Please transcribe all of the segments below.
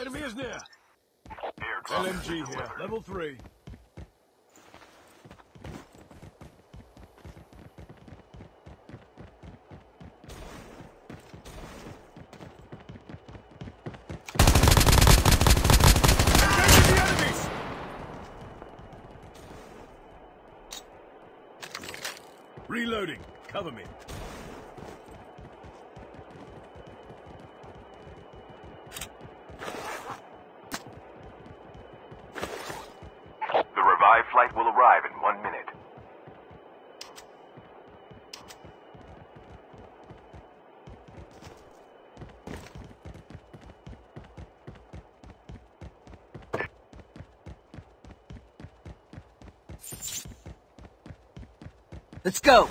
Enemy is near. LMG here. Level three. Engaging the enemies! Reloading. Cover me. Revived flight will arrive in one minute. Let's go.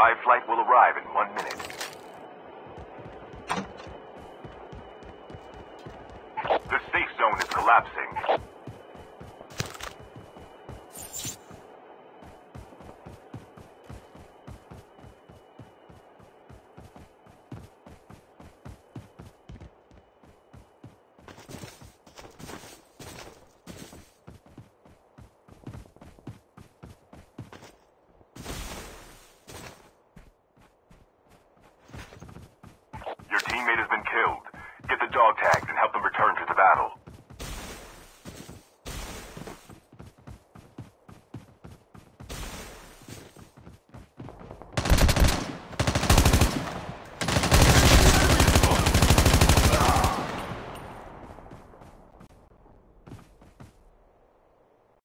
Revived flight will arrive in one minute. The safe zone is collapsing. Teammate has been killed. Get the dog tags and help them return to the battle.